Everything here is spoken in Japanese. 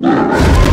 you